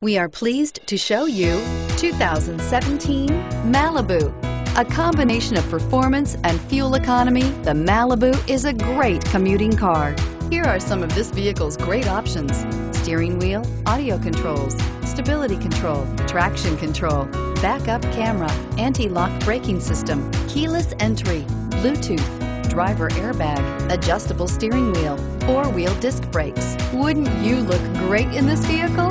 We are pleased to show you 2017 Malibu. A combination of performance and fuel economy, the Malibu is a great commuting car. Here are some of this vehicle's great options. Steering wheel, audio controls, stability control, traction control, backup camera, anti-lock braking system, keyless entry, Bluetooth, driver airbag, adjustable steering wheel, four-wheel disc brakes. Wouldn't you look great in this vehicle?